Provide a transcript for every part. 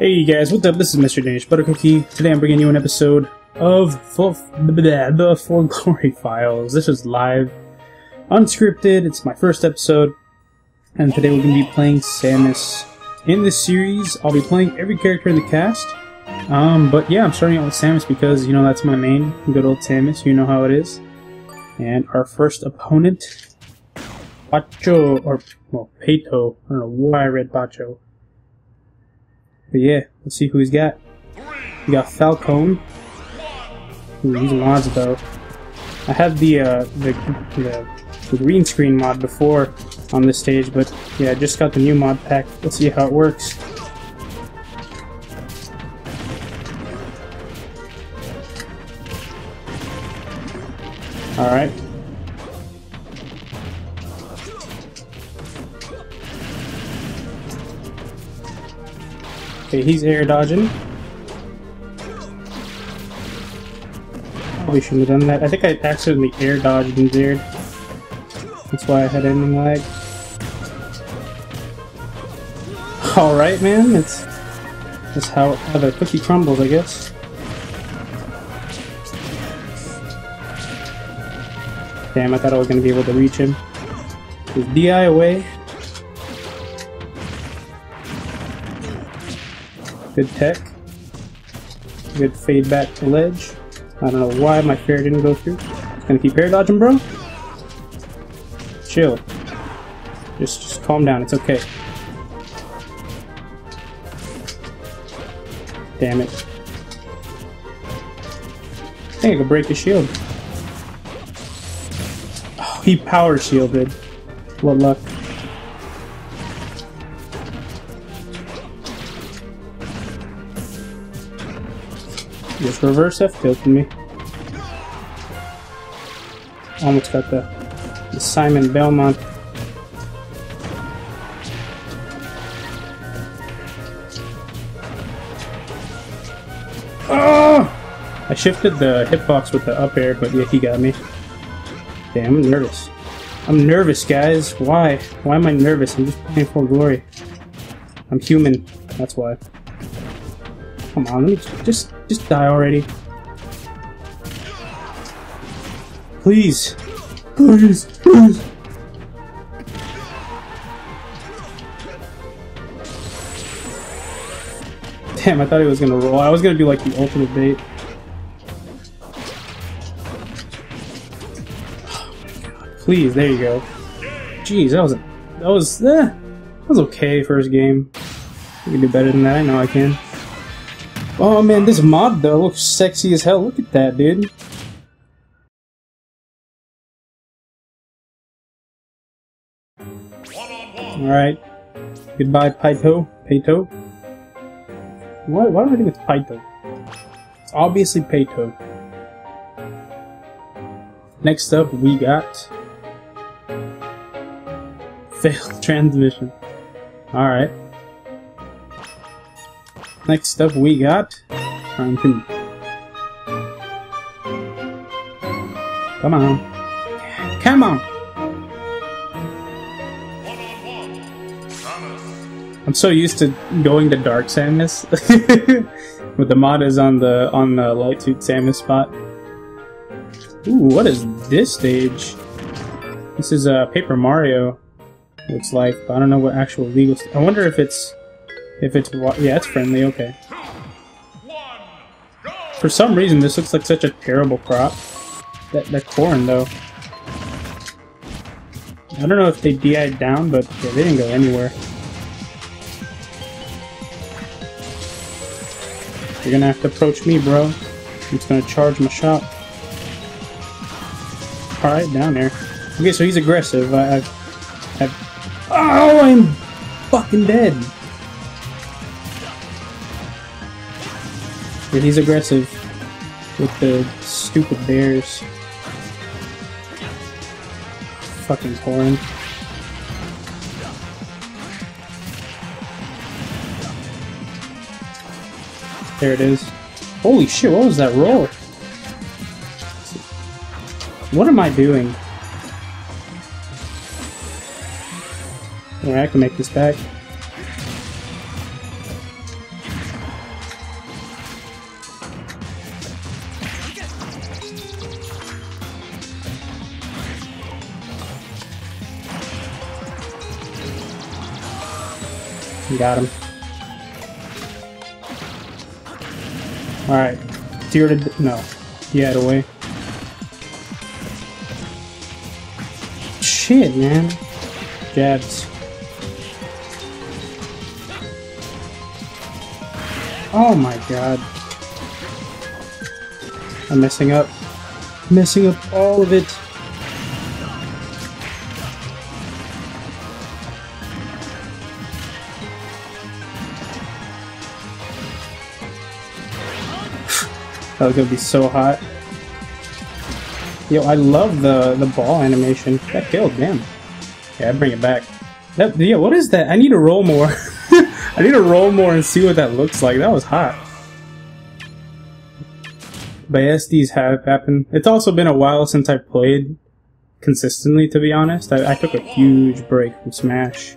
Hey guys, what's up? This is Mr. Danish Buttercookie. Today I'm bringing you an episode of Full, the For Glory Files. This is live, unscripted. It's my first episode, and today we're going to be playing Samus. In this series, I'll be playing every character in the cast. Um, but yeah, I'm starting out with Samus because you know that's my main. Good old Samus. You know how it is. And our first opponent, Bacho or well, Peito. I don't know why I read Bacho. But yeah, let's see who he's got. We got Falcon. Ooh, he's mods though. I had the, uh, the, the, the green screen mod before on this stage, but yeah, I just got the new mod pack. Let's see how it works. Alright. Okay, he's air dodging. Probably shouldn't have done that. I think I accidentally air dodged and zeroed. That's why I had ending lag. Alright, man. It's that's how, how the cookie crumbles, I guess. Damn, I thought I was going to be able to reach him. Is DI away? Good tech. Good fade back to ledge. I don't know why my fair didn't go through. Just gonna keep air dodging, bro. Chill. Just, just calm down. It's okay. Damn it. I think I could break his shield. Oh, he power shielded. What luck. Just reverse F tilting me. Almost got the, the Simon Belmont. Oh! I shifted the hitbox with the up air, but yeah, he got me. Damn, I'm nervous. I'm nervous, guys. Why? Why am I nervous? I'm just playing for glory. I'm human. That's why. Come on, let me just just die already. Please. Please, please. Damn, I thought he was gonna roll. I was gonna do like the ultimate bait. Please, there you go. Jeez, that was that was eh, that was okay first game. You can do better than that. I know I can. Oh man, this mod though looks sexy as hell. Look at that, dude. Alright. Goodbye, Paito. Paito. Why, why do I think it's Paito? It's obviously Paito. Next up, we got... Failed transmission. Alright. Next up, we got... Round two. Come on. Come on! I'm so used to going to Dark Samus. but the mod is on the on the Light Suit Samus spot. Ooh, what is this stage? This is uh, Paper Mario. Looks like, I don't know what actual legal. I wonder if it's if it's yeah, it's friendly. Okay. For some reason, this looks like such a terrible crop. That that corn though. I don't know if they DI'd down, but yeah, they didn't go anywhere. You're gonna have to approach me, bro. I'm just gonna charge my shot. Alright, down there. Okay, so he's aggressive. I, I've, I've... Oh, I'm fucking dead. He's aggressive with the stupid bears. Fucking horn. There it is. Holy shit, what was that roll? What am I doing? Alright, I can make this back. Got him. Alright. Tear to... No. He had away. Shit, man. Jabs. Oh my god. I'm messing up. Messing up all of it. That was gonna be so hot. Yo, I love the the ball animation. That killed, damn. Yeah, I'd bring it back. That, yeah, what is that? I need to roll more. I need to roll more and see what that looks like. That was hot. But yes, these have happened. It's also been a while since I've played consistently, to be honest. I, I took a huge break from Smash.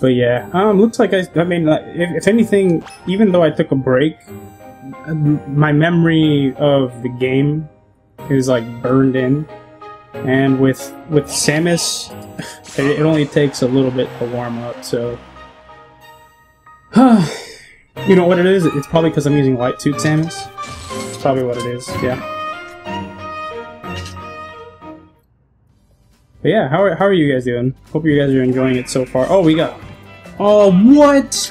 But yeah, um, looks like I, I mean, if, if anything, even though I took a break, my memory of the game is like burned in. And with with Samus, it, it only takes a little bit to warm up, so you know what it is? It's probably because I'm using Light Suit Samus. It's probably what it is, yeah. But yeah, how are, how are you guys doing? Hope you guys are enjoying it so far. Oh, we got... Oh, what?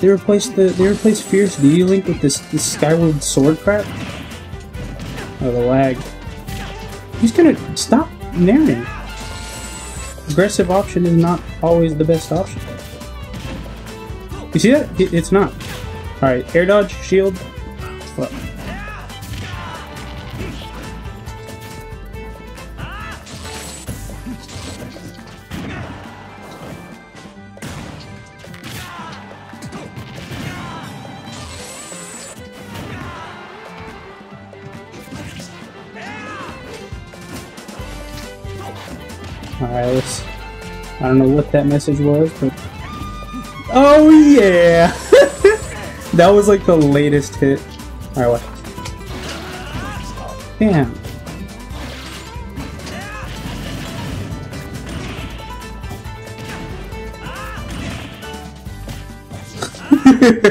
They replaced the they replaced Fierce D Link with this this Skyward Sword crap. Oh, the lag. He's gonna stop nairing. Aggressive option is not always the best option. You see that? It's not. Alright, air dodge, shield. Alright, let's... I don't know what that message was, but Oh yeah! that was like the latest hit. Alright, what? Damn.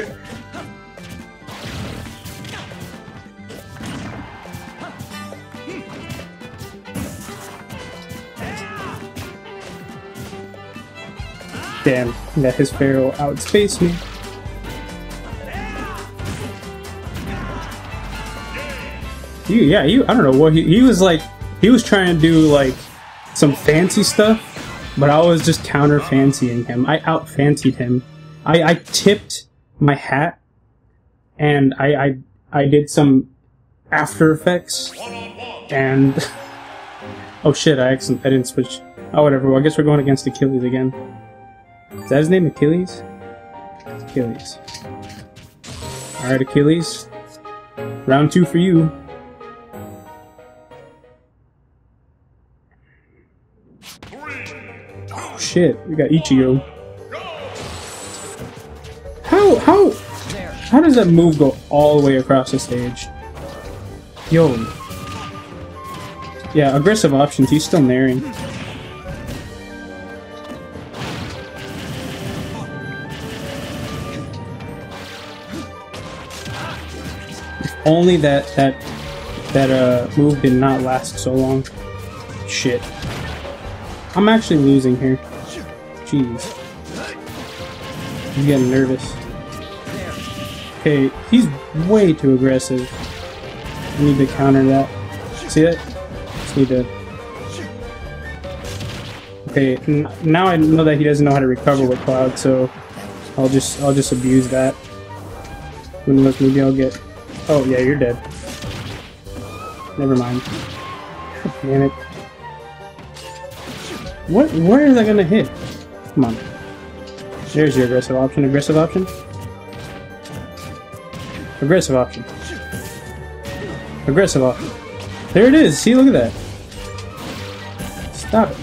Damn, that his Pharaoh outspaced me. You, yeah, you, I don't know what he, he was like, he was trying to do like some fancy stuff, but I was just counter fancying him. I out fancied him. I, I tipped my hat and I, I, I did some After Effects and, oh shit, I accidentally, I didn't switch. Oh, whatever. Well, I guess we're going against Achilles again. Is that his name, Achilles? Achilles. Alright, Achilles. Round two for you. Oh shit, we got Ichigo. How, how, how does that move go all the way across the stage? Yo. Yeah, aggressive options, he's still nairing. Only that that that uh move did not last so long. Shit. I'm actually losing here. Jeez. He's getting nervous. Okay, he's way too aggressive. I need to counter that. See that? Just need to... Okay, now I know that he doesn't know how to recover with Cloud, so I'll just I'll just abuse that. Who knows, maybe I'll get Oh, yeah, you're dead. Never mind. Damn it. What? Where is that gonna hit? Come on. There's your aggressive option. Aggressive option? Aggressive option. Aggressive option. There it is! See, look at that. Stop it.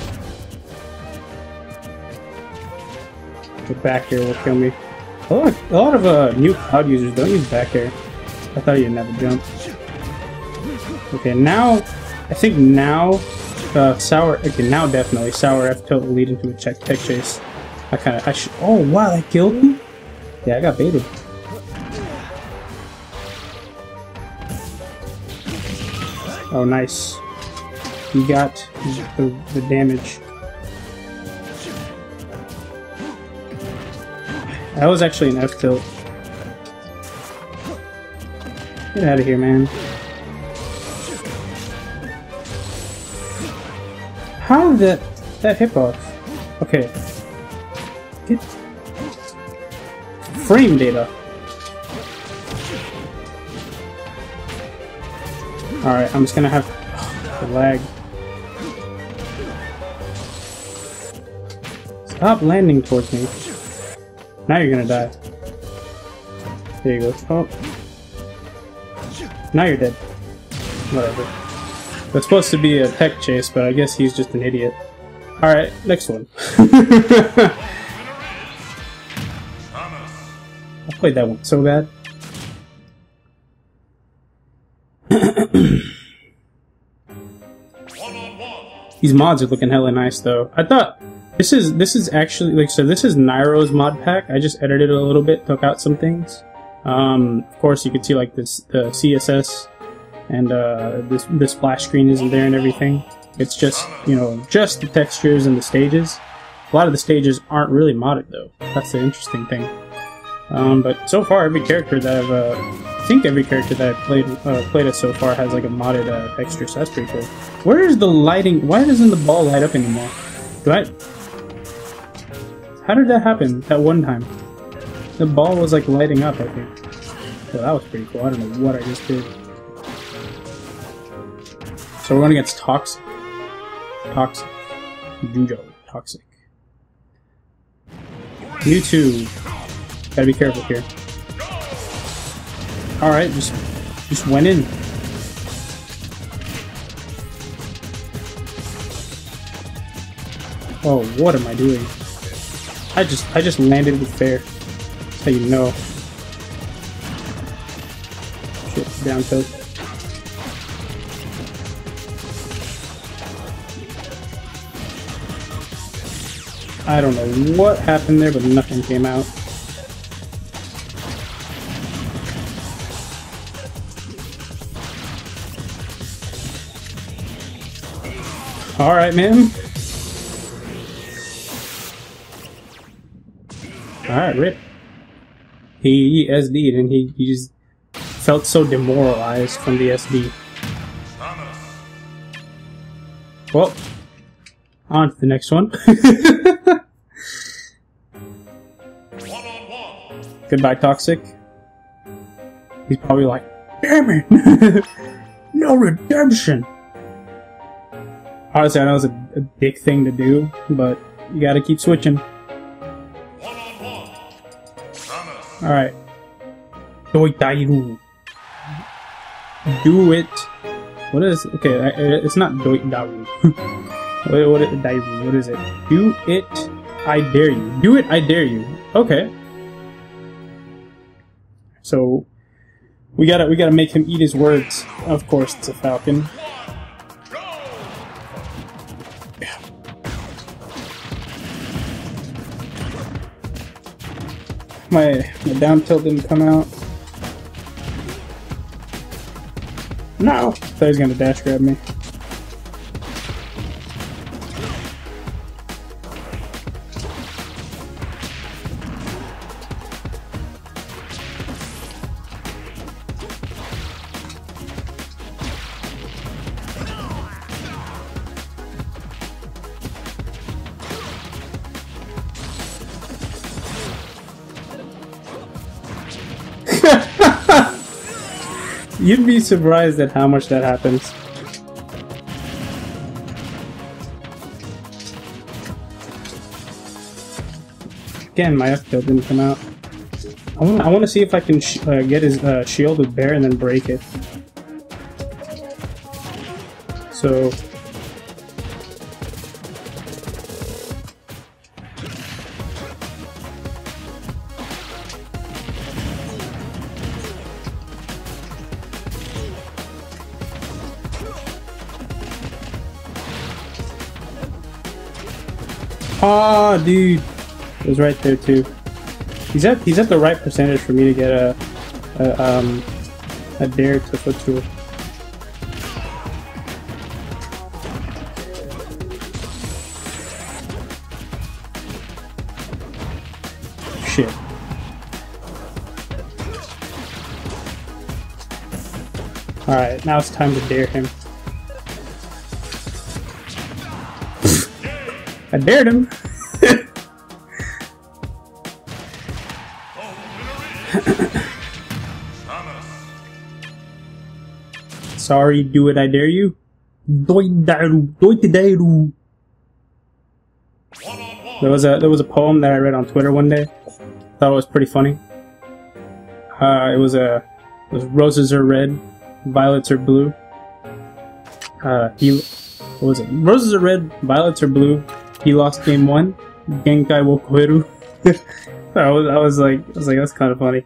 The back air will kill me. A lot, of, a lot of uh, new cloud users don't use back air. I thought you'd never jump. Okay, now, I think now, uh, Sour, okay, now definitely, Sour F tilt will lead into a check tech chase. I kind of, I should, oh wow, that killed me? Yeah, I got baited. Oh, nice. He got the, the damage. That was actually an F tilt. Get out of here, man. How did that, that hit? Okay. Get frame data. Alright, I'm just gonna have the lag. Stop landing towards me. Now you're gonna die. There you go. Oh. Now you're dead. Whatever. That's supposed to be a tech chase, but I guess he's just an idiot. Alright, next one. I played that one so bad. These mods are looking hella nice though. I thought this is this is actually like so this is Nairo's mod pack. I just edited it a little bit, took out some things. Um, of course you can see like this the CSS and uh, this the splash screen isn't there and everything. It's just you know just the textures and the stages. A lot of the stages aren't really modded though. That's the interesting thing. Um, but so far, every character that I've, uh, I think every character that I've played uh, played as so far has like a modded uh, texture, so that's pretty cool. Where is the lighting? Why doesn't the ball light up anymore? Do I? How did that happen that one time? The ball was like lighting up, I think. That was pretty cool. I don't know what I just did. So we're going against Toxic. Toxic. Jujo. Toxic. Mewtwo. Gotta be careful here. Alright, just just went in. Oh, what am I doing? I just I just landed with fair. That's how you know. Down tilt. I don't know what happened there, but nothing came out. Alright, man. Alright, Rip. He, SD'd and he, he just felt so demoralized from the SD. Well, on to the next one. Goodbye, Toxic. He's probably like, damn it! no redemption! Honestly, I know it's a, a thing to do, but you gotta keep switching. Alright. Do it. What is. Okay, it's not Doitairu. what, what, Dairu, what is it? Do it. I dare you. Do it, I dare you. Okay. So. We gotta, we gotta make him eat his words. Of course, it's a falcon. My, my down tilt didn't come out. No! I thought he was gonna dash grab me. You'd be surprised at how much that happens. Again, my F didn't come out. I want I want to see if I can uh, get his uh, shield with bair and then break it. So Ah, dude. It was right there too. He's at he's at the right percentage for me to get a, a um a dare to foot tool. Shit. Alright, now it's time to dare him. I dared him. Sorry, do it, I dare you. There was a there was a poem that I read on Twitter one day. Thought it was pretty funny. Uh, it was a it was roses are red, violets are blue. Uh, he what was it? Roses are red, violets are blue. He lost game one. Genkai wo koeru. I was I was like I was like that's kind of funny.